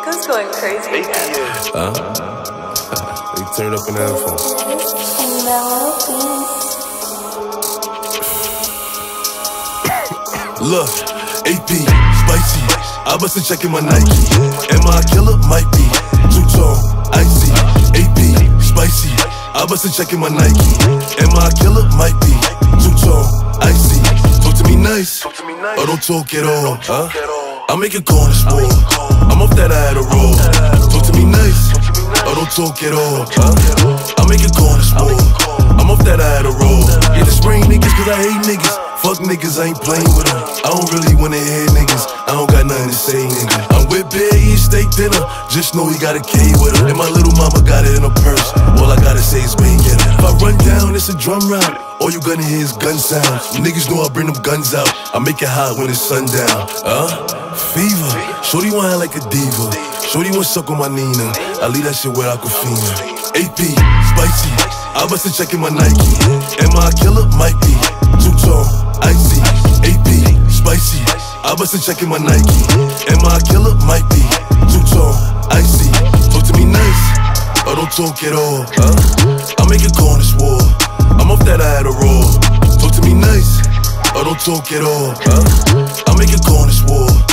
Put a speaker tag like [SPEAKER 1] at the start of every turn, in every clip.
[SPEAKER 1] Rico's going crazy again.
[SPEAKER 2] Huh? they turned up in the headphones. Look, AP, spicy. I bustin' checking my Nike. Am I a killer? Might be. Two tone, icy. AP, spicy. I bustin' checking my Nike. Am I a killer? Might be. Two tone, icy. Talk to me nice. Or oh, don't talk at all. Huh? I make it go on this war. I'm off that I had a roll. Talk to me nice. Or don't talk at all. I make it on this. I'm off that I had a roll. Yeah, the spring niggas, cause I hate niggas. Fuck niggas, I ain't playing with them. I don't really wanna hear niggas. I don't got nothing to say, nigga. I'm with Bear eating steak dinner. Just know he got a K with her. And my little mama got it in her purse. All I gotta say is bang it. If I run down, it's a drum round. All you gonna hear is gun sounds. Niggas know I bring them guns out. I make it hot when it's sundown. Huh? Fever. Shorty want like a diva. Shorty want suck on my Nina. I leave that shit where Aquafina. AP, spicy. I bustin' checking my Nike. Am I a killer? Might be. Two tone, icy. AP, spicy. I bustin' checking my Nike. Am I a killer? Might be. Two tone, icy. Talk to me nice, or don't talk at all. Huh? I make on this war. I'm off that I had a roll. Talk to me nice, or don't talk at all. Huh? I make on this war.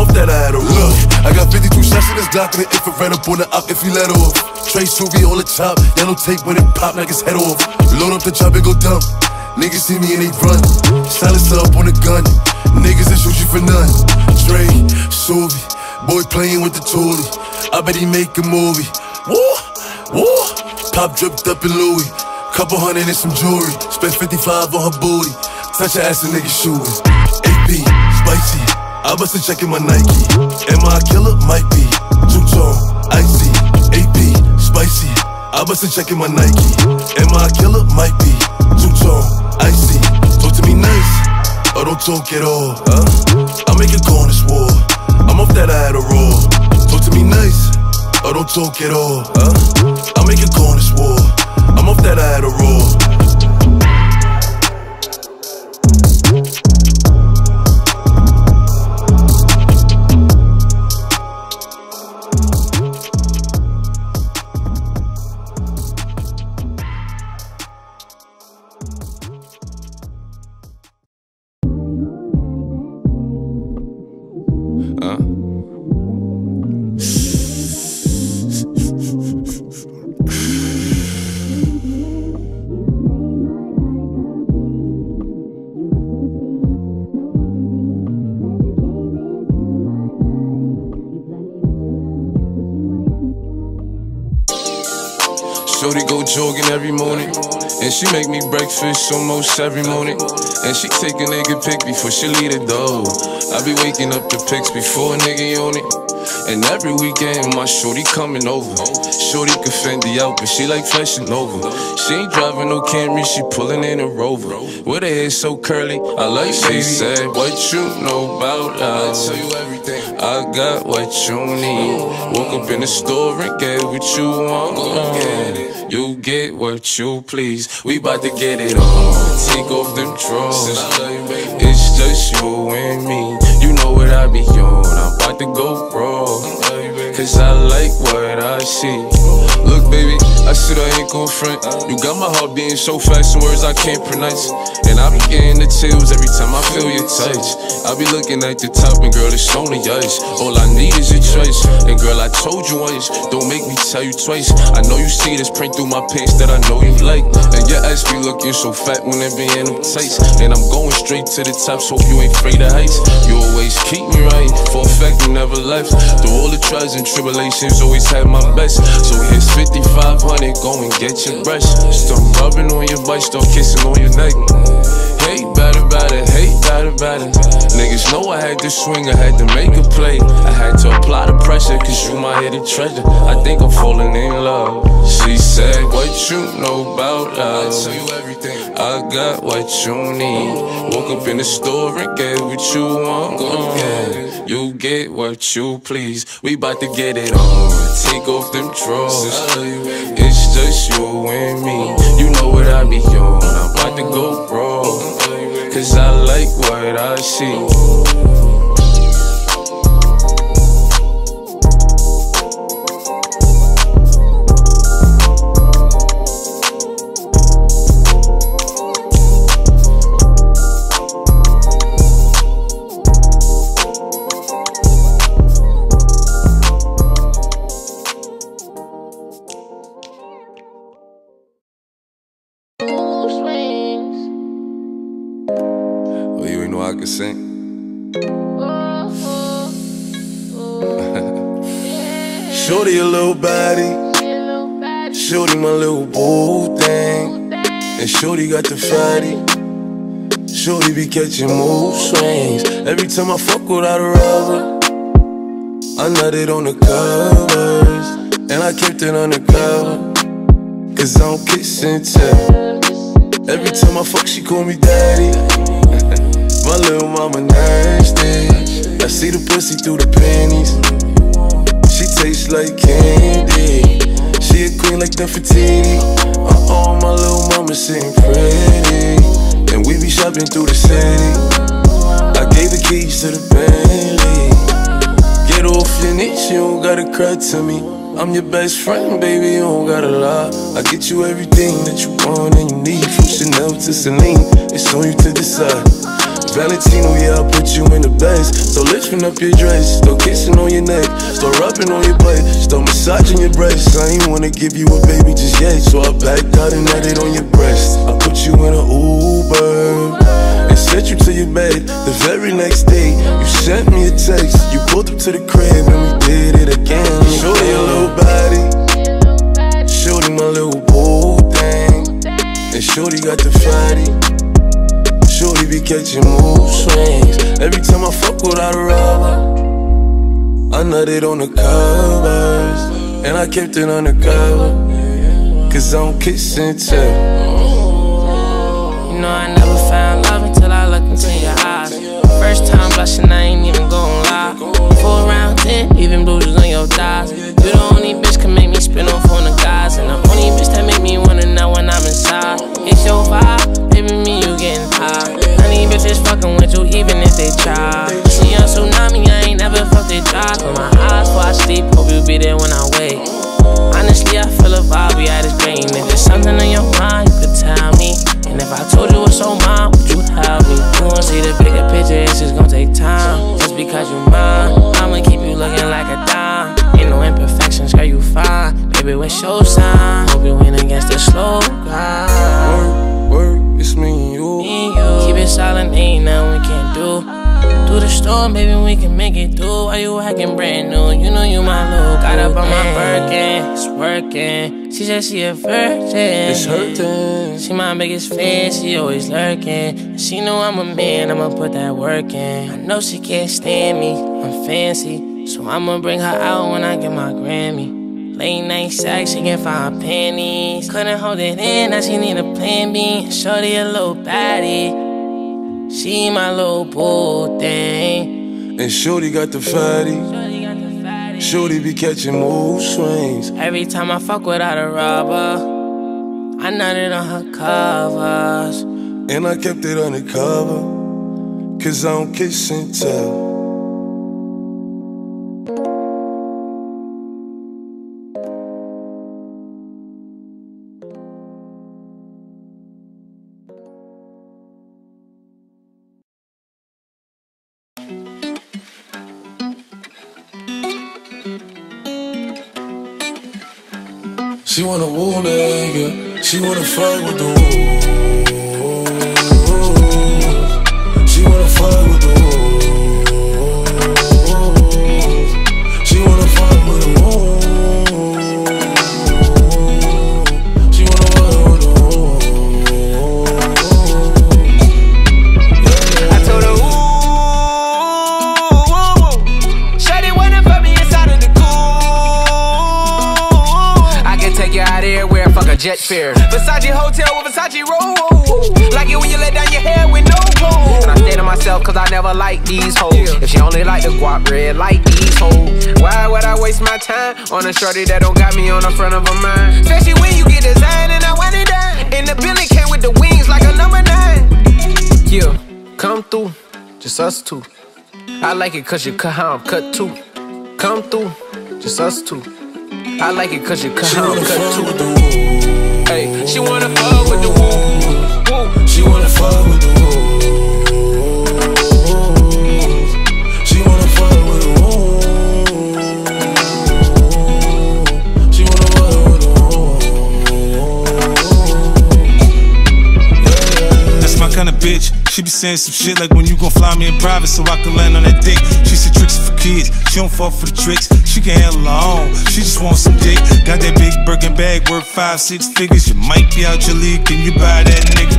[SPEAKER 2] That I had a roll. I got 52 shots in this Glock and the infrared up on the up if he let off. Trey Suvi on the top, yellow tape when it pop like his head off. Load up the chop and go dumb. Niggas see me and they run. Silence up on the gun. Niggas that shoot you for none. Trey, Suvi, boy playing with the toolie. I bet he make a movie. Woo, woo. Pop dripped up in Louis. Couple hundred and some jewelry. Spent 55 on her booty. Touch her ass and nigga shooting. AP, spicy. I bustin' checking my Nike. Am I a killer? Might be. Two tone, icy. AP, spicy. I bustin' checking my Nike. Am I a killer? Might be. Two tone, icy. Talk to me nice, or don't talk at all. Huh? I make on this war. I'm off that I a roll. Talk to me nice, or don't talk at all. Huh? I make on this war. I'm off that I
[SPEAKER 3] Shorty go jogging every morning. And she make me breakfast almost every morning. And she take a nigga pic before she leave the door. I be waking up the pics before a nigga on it. And every weekend, my shorty coming over. Shorty can Fendi out, but she like flashing over. She ain't driving no Camry, she pulling in a Rover. With her hair so curly, I like she said, What you know about love? I tell you everything. I got what you need. Woke up in the store and get what you want. Uh-huh. You get what you please. We bout to get it on. Take off them drawers. It's just you and me. You know what I be on. I'm about to go raw. Cause I like what I see. Look, baby, I said I ain't gon' front. You got my heart beating so fast, some words I can't pronounce. And I be getting the chills every time I feel your touch. I be looking at the top, and girl, it's only us. All I need is your choice. And girl, I told you once, don't make me tell you twice. I know you see this print through my pants that I know you like. And your ass be looking so fat when it be in them tights. And I'm going straight to the top, so you ain't afraid of heights. You always keep me right, for a fact you never left. Through all the trials and tribulations, always had my best. So here's 5500, go and get your brush. Start rubbing on your butt, start kissing on your neck. Hate better, better, hate better, better. Niggas know I had to swing, I had to make a play. I had to apply the pressure, cause you my hidden treasure. I think I'm falling in love. She said, What you know about love? I tell you everything. I got what you need. Woke up in the store and get what you want. You get what you please. We bout to get it on. Take off them drawers. It's just you and me. You know what I be on. I'm about to go raw. Cause I like what I see. I can sing. Shorty your little body, Shorty my little boo thing, and Shorty got the fatty. Shorty be catching move swings. Every time I fuck without a rubber, I nutted on the covers, and I kept it undercover. Cause I don't kiss and tell. Every time I fuck, she call me daddy my little mama nasty. I see the pussy through the panties. She tastes like candy. She a queen like Nefertiti. Uh oh, my little mama sitting pretty. And we be shopping through the city. I gave the keys to the Bentley. Get off your knees, you don't gotta cry to me. I'm your best friend, baby, you don't gotta lie. I get you everything that you want and you need. From Chanel to Celine, it's on you to decide. Valentino, yeah, I put you in the best. So lifting up your dress, start kissing on your neck, start rubbing on your butt, start massaging your breasts. I ain't wanna give you a baby just yet, so I backed out and had it on your breast. I put you in an Uber and sent you to your bed. The very next day, you sent me a text. You pulled up to the crib and we did it again. Shorty your little body, shorty my little boo thing, and shorty got the fatty. Shorty be catching mood swings. Every time I fuck without a rubber, I nutted on the covers. And I kept it on undercover. Cause I'm kissing tell.
[SPEAKER 1] You know, I never found love until I looked into your eyes. First time blushing, I ain't even gon' lie. Four round ten, even bruises on your thighs. You the only bitch can make me spin off on the guys. And the only bitch that make me wanna know when I'm inside. It's your vibe, bitches fucking with you even if they try. See a tsunami, I ain't never fucked it dry. Close my eyes before I sleep, hope you be there when I wake. Honestly, I feel a vibe, we at its brain. If there's something on your mind, you could tell me. And if I told you what's on mine, would you help me? You won't see the bigger picture, it's just working. She said she a virgin.
[SPEAKER 3] It's hurting.
[SPEAKER 1] She my biggest fan, she always lurking. She know I'm a man, I'ma put that work in. I know she can't stand me, I'm fancy. So I'ma bring her out when I get my Grammy. Late night sex, she can find panties. Couldn't hold it in, now she need a plan B. Shorty a little baddie. She my little boo thing.
[SPEAKER 3] And Shorty got the fatty.
[SPEAKER 1] Shorty got the fatty.
[SPEAKER 3] Shorty be catching mood swings.
[SPEAKER 1] Every time I fuck without a rubber, I nutted on her covers.
[SPEAKER 3] And I kept it undercover. Cause I don't kiss and tell. She wanna woo nigga, she wanna fight with the wolves.
[SPEAKER 4] Fuck a jet fare. Versace hotel with Versace roll. Like it when you let down your hair with no clothes. And I stay to myself cause I never like these hoes. If she only like the guap red, like these hoes. Why would I waste my time on a shorty that don't got me on the front of a mind? Especially when you get designed and I want it done. And the Billy came with the wings like a number nine. Yeah, come through, just us two. I like it cause you cut how I'm cut too. Come through, just us two. I like it cause you cut how I'm cut too. Hey, she wanna fuck with the woo. woo.
[SPEAKER 3] She wanna fuck with the wolves. She wanna fuck with the wolves. She wanna fuck with the wolves.
[SPEAKER 5] That's my kind of bitch. She be saying some shit like when you gon' fly me in private so I can land on that dick. She said tricks for kids, she don't fall for the tricks. She can handle her she just wants some dick. Got that big Birkin bag worth five, six figures. You might be out your league, can you buy that nigga?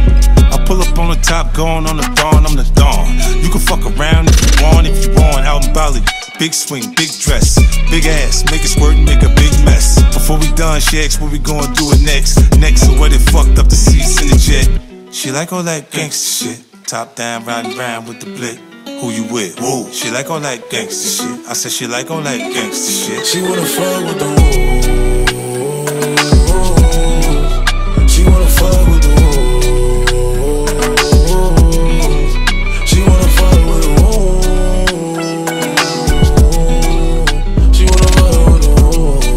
[SPEAKER 5] I pull up on the top, going on the dawn, I'm the dawn. You can fuck around if you want, if you want, out in Bali. Big swing, big dress, big ass, make it squirt and make a big mess. Before we done, she asked what we gonna do it next. Next, so what it fucked up the seats in the jet. She like all that gangster shit. Top down, riding round with the blick. Who you with? Whoa. She like all that gangsta shit. I said she like all that gangsta shit.
[SPEAKER 3] She wanna fuck with the wolves. She wanna fuck with the wolves. She wanna fuck with the wolves. She wanna fuck with the wolves.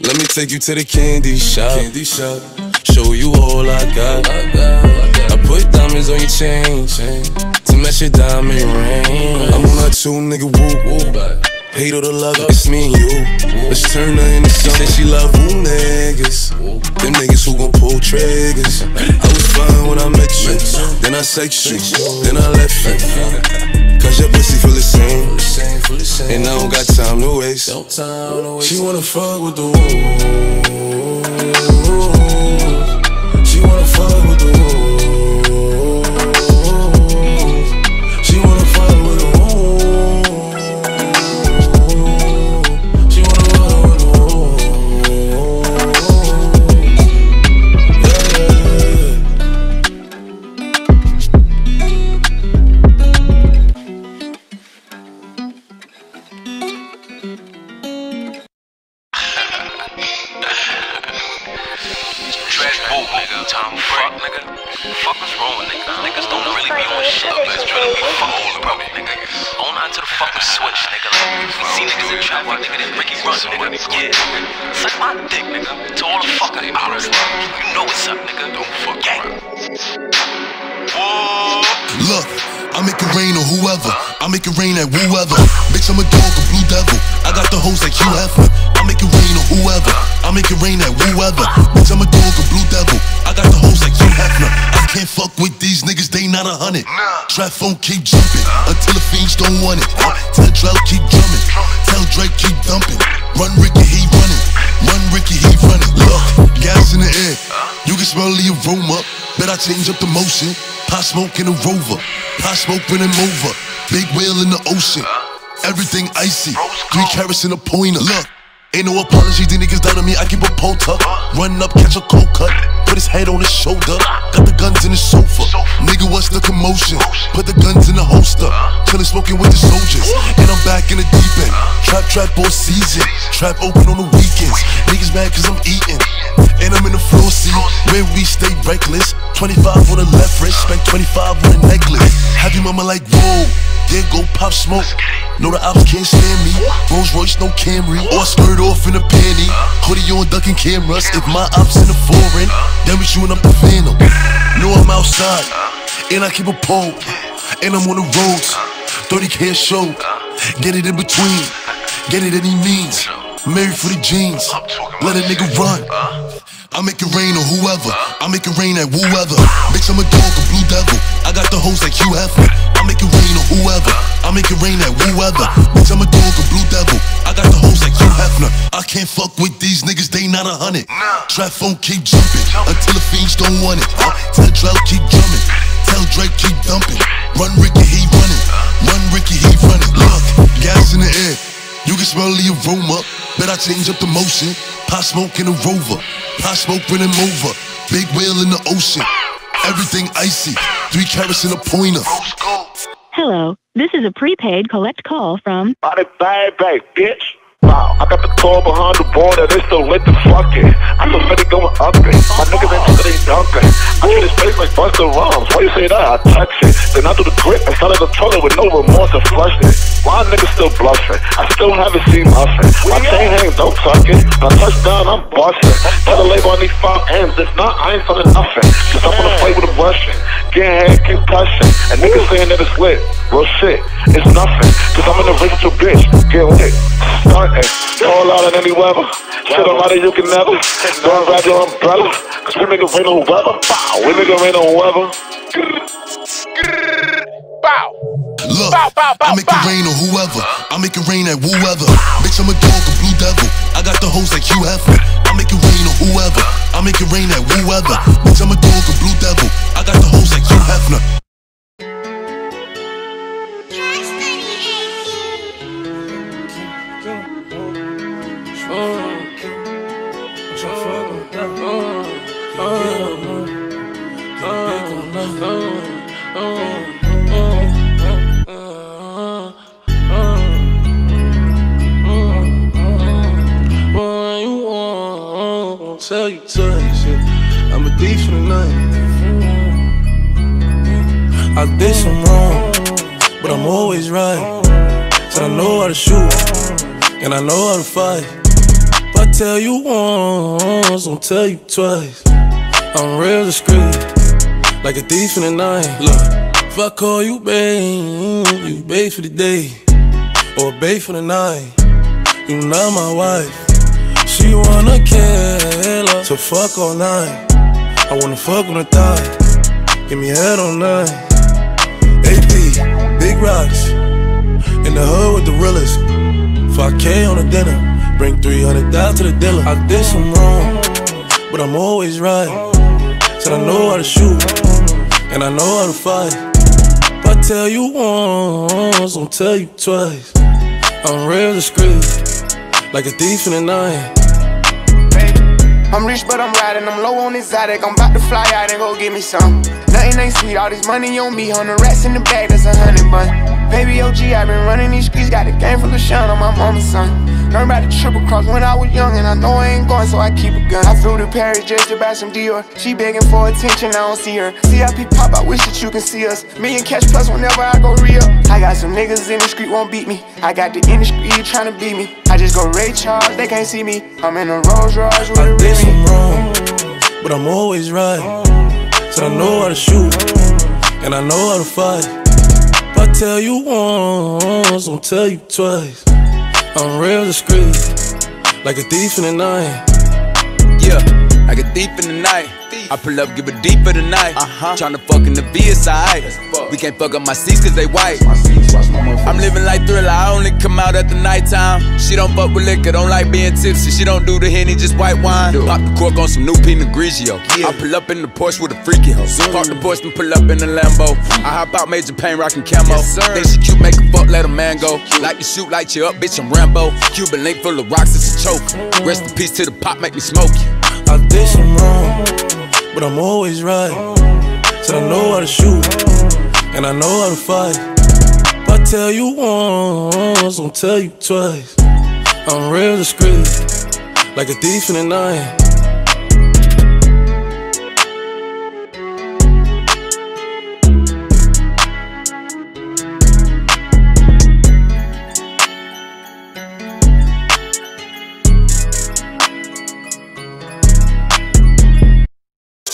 [SPEAKER 3] Let me take you to the candy shop. Candy shop. Show you all I got. I put diamonds on your chain, chain to match your diamond ring. I'm on that two nigga whoop whoop. Hate or the love, it's me and you. Let's turn her into something. She love who niggas. Them niggas who gon' pull triggers. I was fine when I met you. Then I sex you. Then I left you. Cause your pussy feel the same. And I don't got time to waste. She wanna fuck with the wolves.
[SPEAKER 6] Bull, nigga. Time fuck, nigga. Fuck is wrong with niggas? Niggas don't really be on shit. Niggas trying to be fucking broke, nigga. On onto the fucking switch, nigga. Like, we see niggas in trap, why nigga, they Ricky run, nigga. Yeah. Suck my dick, nigga. To all the fucking ops. You know what's up, nigga. Don't fuck gang. Whoa.
[SPEAKER 2] Look, I make it rain on whoever. I make it rain at whoever. Bitch, I'm a dog, a blue devil. I got the hoes like Hugh Hefner. I make it rain on whoever. I make it rain at whoever. Bitch, I'm a dog, a blue devil. I got the hoes like Hugh Hefner. I can't fuck with these niggas, they not a hundred. Trap phone keep jumping until the fiends don't want it. Tell Drell keep drumming. Tell Drake keep dumping. Run Ricky, he running. Run Ricky, he running. Look, gas in the air. You can smell the aroma. Bet I change up the motion. Pot smoke in a rover. Pot smoke when I'm over. Big whale in the ocean. Everything icy. Three carats in a pointer. Look. Ain't no apologies, these niggas down on me, I keep a pole tuck. Run up, catch a cold cut, put his head on his shoulder. Got the guns in the sofa. Nigga, what's the commotion? Put the guns in the holster. Chillin' smoking with the soldiers. And I'm back in the deep end. Trap, trap all season. Trap open on the weekends. Niggas mad cause I'm eating. And I'm in the floor seat where we stay reckless. 25 on the left wrist, spent 25 on a necklace. Have your mama like, whoa, yeah, go pop smoke. Know the ops can't stand me. Rolls Royce, no Camry. Or skirt off in a panty. Hoodie on ducking cameras. If my ops in the foreign, then we shooting up the phantom. Know I'm outside, and I keep a pole. And I'm on the roads. 30k a show. Get it in between. Get it any means. Married for the jeans. Let a nigga run. I make it rain on whoever. I make it rain at whoever. Bitch, I'm a dog, a blue devil. I got the hoes like Hugh Hefner. I make it rain on whoever. I make it rain at whoever. Bitch, I'm a dog, a blue devil. I got the hoes like Hugh Hefner. I can't fuck with these niggas, they not a hundred. Trap phone keep jumping until the fiends don't want it. Uh, Tell Drell keep drumming. Tell Drake keep dumping. Run Ricky, he running. Run Ricky, he running. Look, gas in the air. You can smell the aroma. Bet I change up the motion. Pot smoke in a rover. Pot smoke when I'm over. Big whale in the ocean. Everything icy. Three carats in a pointer.
[SPEAKER 7] Hello, this is a prepaid collect call from
[SPEAKER 8] Body bag bag, bitch. Wow, I got the car behind the border, they still lit the fucking. I'm so ready going up it. My niggas ain't talking, they dunking. I treat his face like Busta Rhymes. Why you say that? I touch it. Then I do the grip and started the toilet with no remorse and flushed it. My niggas still bluffing. I still haven't seen muffin. My chain hang, don't tuck it. My touchdown, I'm busting. Tell the label I need five M's. If not, I ain't selling nothing. Cause I'm gonna fight with a Russian. Getting head concussion. And niggas saying that it's lit. Real shit, it's nothing. Cause I'm in a race bitch. Get lit. Starting. Fall out in any weather. Shit on lot of you can never. Don't grab your umbrella. Cause we make it rain on weather. Bow. We make it rain on weather.
[SPEAKER 4] Bow.
[SPEAKER 2] Look,
[SPEAKER 4] Bow, bow, bow,
[SPEAKER 2] I make it rain on whoever. I make it rain at whoever. Bitch, I'm a dog, a blue devil. I got the hoes like Hugh Hefner. I make it rain on whoever. I make it rain at whoever. Bitch, I'm a dog, a blue devil. I got the hoes Hefner.
[SPEAKER 5] What you? Tell you yeah. I'm a thief for the night. I did some wrong, but I'm always right. Said I know how to shoot, and I know how to fight. If I tell you once, I'll tell you twice. I'm real discreet, like a thief in the night. Look, if I call you babe, you babe for the day, or babe for the night. You not my wife. She wanna kill her, so fuck all night. I wanna fuck on the thigh, give me head all night. Rocks, in the hood with the realest. 5K on a dinner, bring 300 down to the dealer. I did some wrong, but I'm always right. Said I know how to shoot, and I know how to fight. If I tell you once, I'll tell you twice. I'm real discreet, like a thief in the night.
[SPEAKER 9] I'm rich, but I'm riding. I'm low on exotic. I'm about to fly out and go get me some. Nothing ain't sweet. All this money on me. Hundred rats in the bag. That's a hundred bun. Baby OG, i been running these streets. Got a game full of shine on my mama's son. Learned about the triple cross when I was young, and I know I ain't going, so I keep a gun. I flew to Paris just to buy some Dior. She begging for attention, I don't see her. CIP pop, I wish that you can see us. Million cash plus whenever I go real. I got some niggas in the street won't beat me. I got the industry trying to beat me. I just go Ray Charles, they can't see me. I'm in a Rolls Royce with
[SPEAKER 5] I
[SPEAKER 9] a
[SPEAKER 5] did some wrong, but I'm always right. So I know how to shoot, and I know how to fight. Tell you once, I'll tell you twice. I'm real discreet, like a thief in the night.
[SPEAKER 10] Yeah, like a thief in the night. I pull up, give it deep for the night. Uh-huh. Tryna fuck in the VSI. We can't fuck up my seats cause they white. I'm living like thriller, I only come out at the nighttime. She don't fuck with liquor, don't like being tipsy. She don't do the henny, just white wine. Pop the cork on some new Pinot Grigio. I pull up in the Porsche with a freaky hoe. Park the Porsche and pull up in the Lambo. I hop out, major pain, rockin' camo. Think she cute, make a fuck, let a man go. Like to shoot, light you up, bitch, I'm Rambo. Cuban link full of rocks, it's a choke. Rest in peace to the pop, make me smoke you.
[SPEAKER 5] I did some wrong, but I'm always right. Said I know how to shoot, and I know how to fight. If I tell you once, I'll tell you twice. I'm real discreet, like a thief in the night.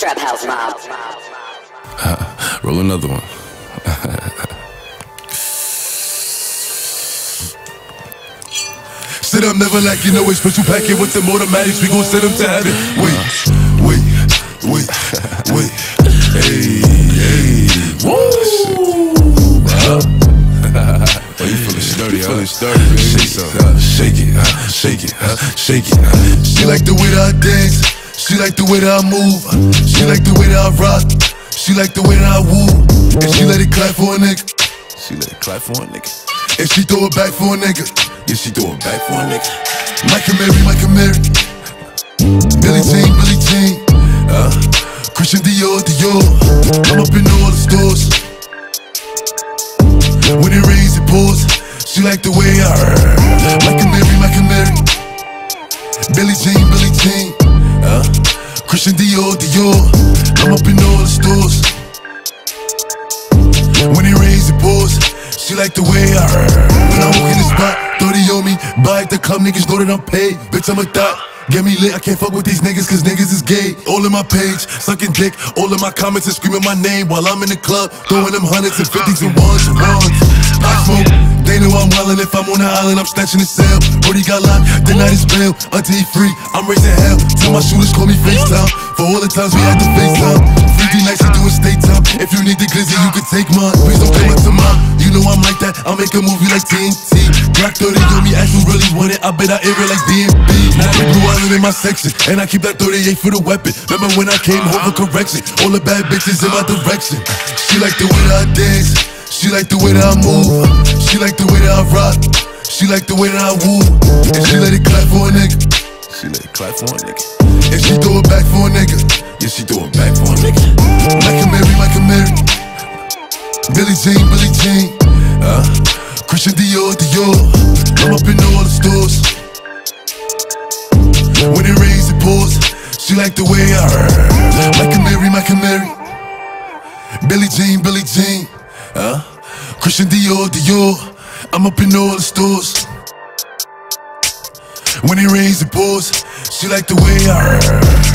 [SPEAKER 11] Trap House Mob.
[SPEAKER 3] Roll another one.
[SPEAKER 2] Sit up, never like you know it's special packet with them automatics. We gon' send them to heaven. Wait, wait, wait, wait. Hey, hey. Woo!
[SPEAKER 3] Oh, you feeling sturdy, huh? feeling sturdy, baby.
[SPEAKER 2] Shake it, uh, shake it, uh, shake it, uh, shake it. uh. She like the way that I dance. She like the way that I move. She like the way that I rock. She like the way that I woo. And she let it clap for a nigga.
[SPEAKER 3] She let it clap for a nigga.
[SPEAKER 2] And she throw it back for a nigga.
[SPEAKER 3] Yeah, she throw it back for a nigga.
[SPEAKER 2] Michael Mary, Michael Mary. Billie Jean, Billie Jean. Uh, Christian Dior, Dior. I'm up in all the stores. When it rains, it pours. She like the way I Michael Mary, Michael Mary. Billie Jean, Billie Jean. Christian Dior, Dior. I'm up in all the stores. When it rains, it pours. She like the way I When I'm club, niggas know that I'm paid. Bitch, I'm a thot. Get me lit, I can't fuck with these niggas cause niggas is gay. All in my page, sucking dick, all in my comments and screaming my name while I'm in the club, throwing them hundreds and fifties and ones and ones. I smoke, they know I'm wildin' if I'm on the island, I'm snatching the cell. Brody got locked, the night is bail, until he free, I'm raising hell. Tell my shooters call me FaceTime, for all the times we had to FaceTime. 50 nights to do a state time, if you need the glizzy, you can take mine. Please don't come up to mine, you know I'm like that, I'll make a movie like TNT. Black 30 on me, ask who really want it, I bet I air it like DMB. Now they blue island in my section, and I keep that 38 for the weapon. Remember when I came home for correction? All the bad bitches in my direction. She like the way I dance, she like the way that I move, she like the way that I rock, she like the way that I woo, and she let it clap for a nigga. She let it clap for a nigga. And she throw it back for a nigga. Yeah, she throw it back for a nigga. Michael Mary, Michael Mary. Billie Jean, Billie Jean. Uh, Christian Dior, Dior. I'm up in all the stores. When it rains, it pours. She like the way I heard. Michael Mary, Michael Mary. Billie Jean, Billie Jean. Uh, Christian Dior, Dior. I'm up in all the stores. When it rains, it pours. She like the way I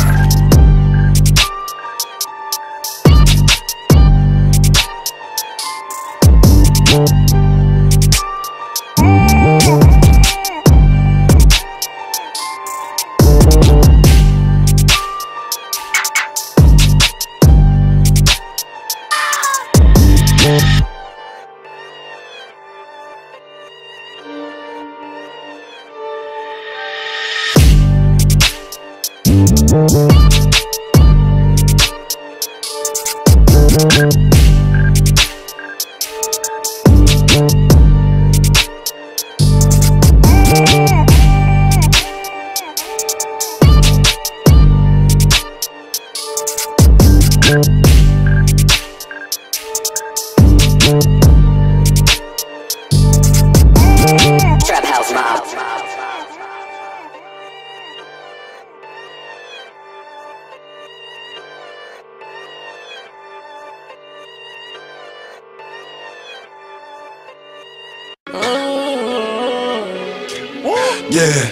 [SPEAKER 2] Yeah.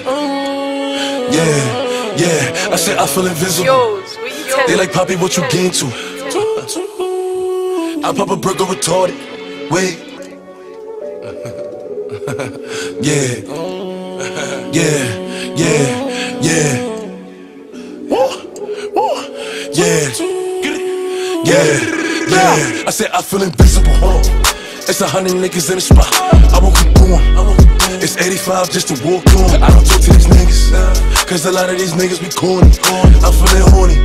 [SPEAKER 2] Yeah. Yeah. I said I feel invisible. They like Poppy, what you gain to? I pop a burger retarded. Wait. yeah. Yeah. Yeah. Yeah. Yeah. Yeah. Yeah. I said I feel invisible. It's a hundred niggas in the spot. I won't keep going. It's 85 just to walk on. I don't talk to these niggas. Cause a lot of these niggas be corny. I'm feeling horny.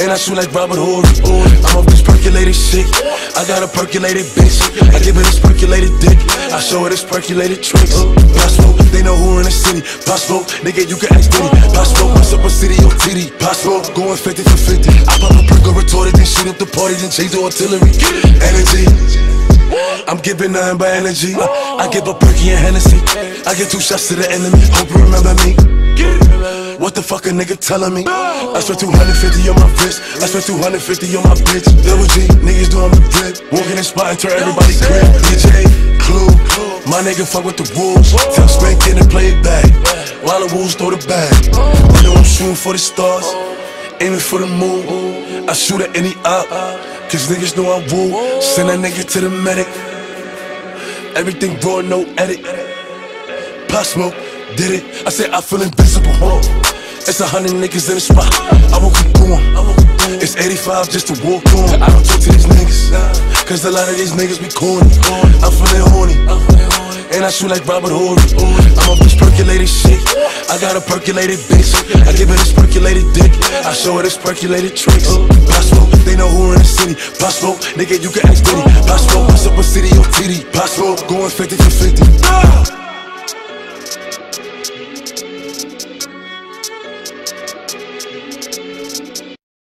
[SPEAKER 2] And I shoot like Robert Horry. I'm off this percolated shit. I got a percolated bitch. I give her this percolated dick. I show her this percolated tricks. Possible, they know who in the city. Possible, nigga, you can ask Diddy. Possible, what's up a city on TD. Possible, going 50 for 50. I pop a perk retorted, then shoot up the party, then change the artillery. Energy. I'm giving nothing but energy. Oh. I give a perky and Hennessy. I get two shots to the enemy. Hope you remember me. What the fuck a nigga telling me? I spent 250 on my wrist. I spent 250 on my bitch. Double G, niggas doing the drip. Walking in spot and turn everybody grip. DJ, Clue, my nigga fuck with the wolves. Tell Spank in and play it back. While the wolves throw the bag. You know I'm shooting for the stars. Aiming for the moon. I shoot at any op. Cause niggas know I'm woo. Send that nigga to the medic. Everything raw, no edit. Pop smoke, did it. I said I feel invisible. It's a hundred niggas in the spot. I won't keep going. It's 85 just to walk on. I don't talk to these niggas. Cause a lot of these niggas be corny. I'm feeling horny. And I shoot like Robert Horry. I'm off this percolated shit. I got a percolated bitch. I give her this percolated dick. I show her this percolated tricks. Possible, they know who in the city. Possible, nigga, you can ask Diddy. Possible, what's up a city on TD. Possible, going 50 for 50.